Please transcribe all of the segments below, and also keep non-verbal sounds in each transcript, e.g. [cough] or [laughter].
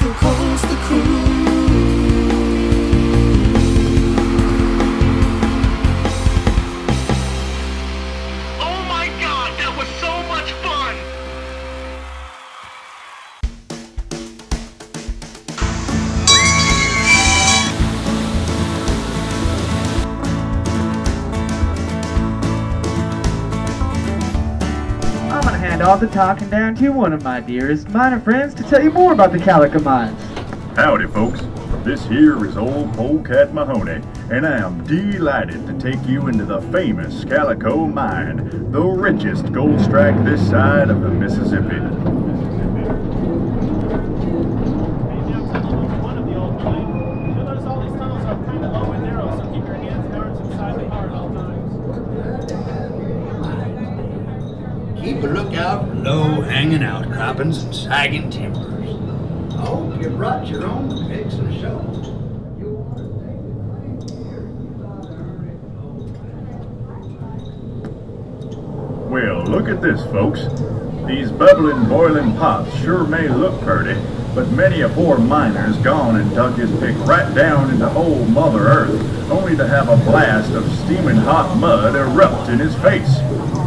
to Hand off the talking down to one of my dearest miner friends to tell you more about the Calico Mines. Howdy, folks. This here is old Polecat Mahoney, and I am delighted to take you into the famous Calico Mine, the richest gold strike this side of the Mississippi. Outcroppings and sagging timbers. I hope you brought your own picks and shovels. Well, look at this, folks. These bubbling, boiling pots sure may look pretty, but many a poor miner's gone and dug his pick right down into old Mother Earth, only to have a blast of steaming hot mud erupt in his face.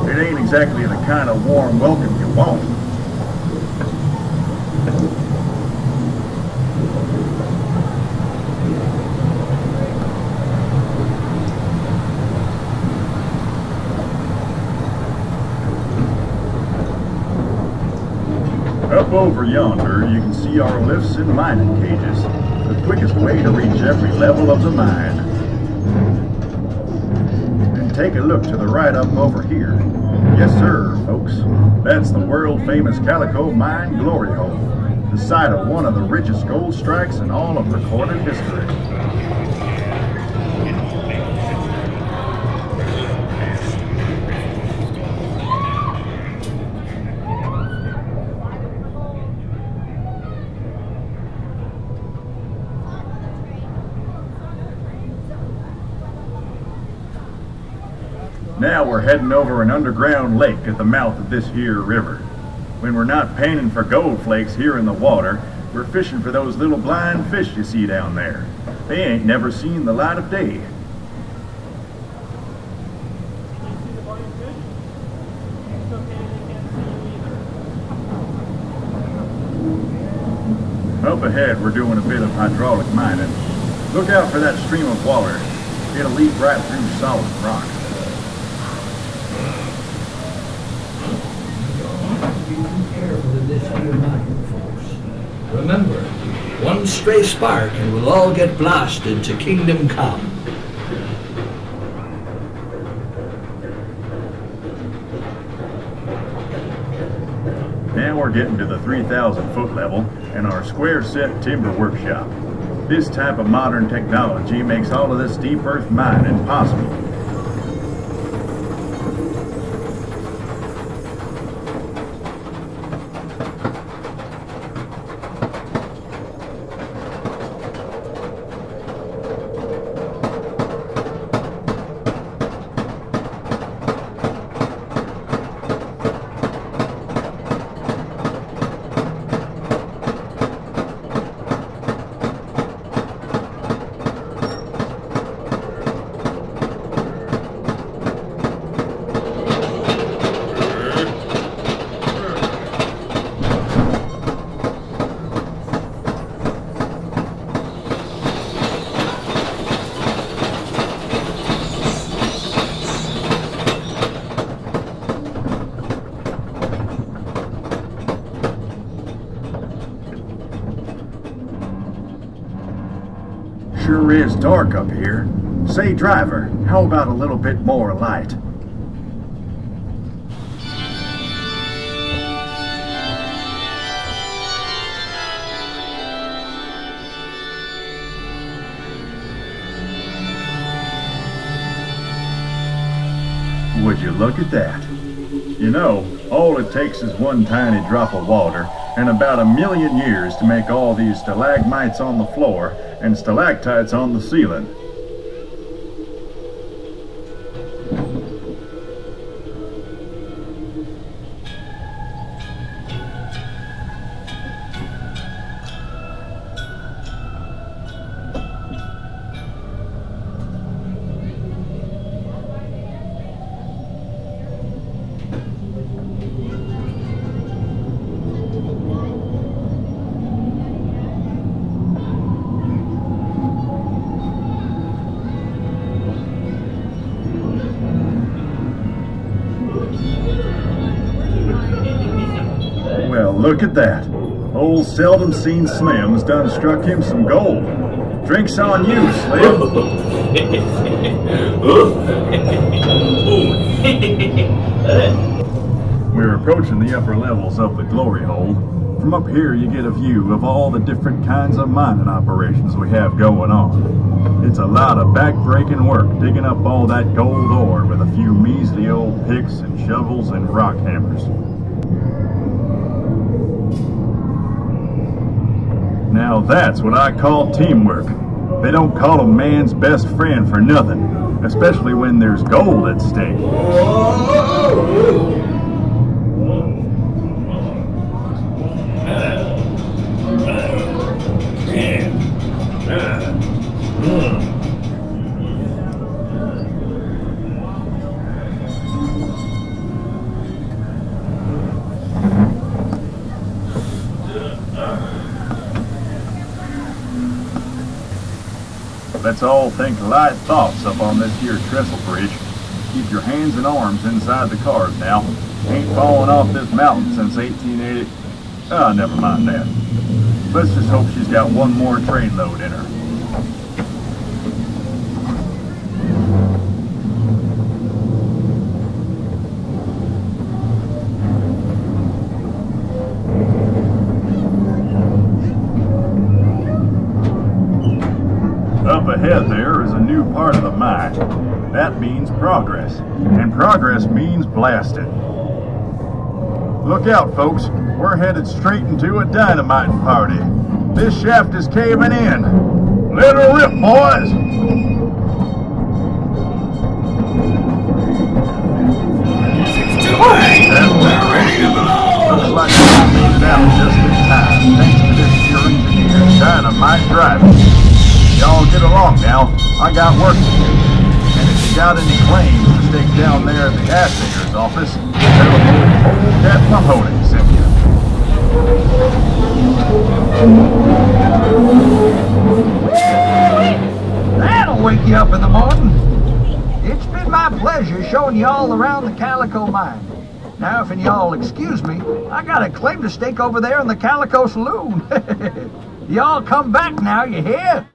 It ain't exactly the kind of warm welcome you want. Up over yonder, you can see our lifts and mining cages, the quickest way to reach every level of the mine. Take a look to the right up over here. Yes, sir, folks. That's the world-famous Calico Mine Glory Hole, the site of one of the richest gold strikes in all of recorded history. Now we're heading over an underground lake at the mouth of this here river. When we're not panning for gold flakes here in the water, we're fishing for those little blind fish you see down there. They ain't never seen the light of day. Up ahead, we're doing a bit of hydraulic mining. Look out for that stream of water. It'll leap right through solid rock. Folks. Remember, one stray spark and we'll all get blasted to kingdom come. Now we're getting to the 3,000 foot level and our square set timber workshop. This type of modern technology makes all of this deep earth mining possible. Sure is dark up here. Say, driver, how about a little bit more light? Would you look at that? You know, all it takes is one tiny drop of water and about a million years to make all these stalagmites on the floor and stalactites on the ceiling. Look at that. Old seldom seen Slim's done struck him some gold. Drinks on you, Slim. [laughs] We're approaching the upper levels of the glory hole. From up here, you get a view of all the different kinds of mining operations we have going on. It's a lot of back-breaking work digging up all that gold ore with a few measly old picks and shovels and rock hammers. Now that's what I call teamwork. They don't call a man's best friend for nothing, especially when there's gold at stake. Let's all think light thoughts up on this here trestle bridge. Keep your hands and arms inside the cars now. Ain't fallen off this mountain since 1880. Ah, never mind that. Let's just hope she's got one more train load in her. Up ahead there is a new part of the mine. That means progress. And progress means blasting. Look out, folks. We're headed straight into a dynamiting party. This shaft is caving in. Let her rip, boys! Looks like we made it out just in time, thanks to this pure engineer, dynamite driving. Along now. I got work to do. And if you got any claims to stake down there at the assayer's office, tell old Cat Mahoney. That'll wake you up in the morning. It's been my pleasure showing you all around the Calico Mine. Now, if y'all excuse me, I got a claim to stake over there in the Calico Saloon. [laughs] y'all come back now, you hear?